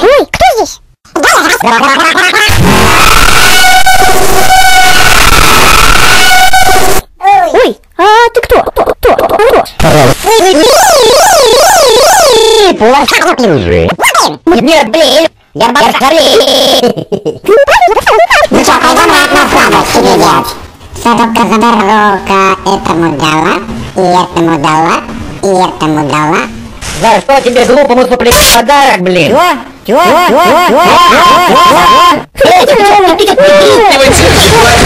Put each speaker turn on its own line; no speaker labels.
Ой, кто здесь? Ой, а ты кто? Кто? Кто? Кто?
Нет, блин! Я блин!
Ну пойдем на слабость или нет? За дорога этому дала, и этому дала, и этому дала.
За что тебе глупому суплить подарок, блин?
Чё? Чё? Чё? Чё? Чё?
Эй, ты чё, ты чё, ты чё,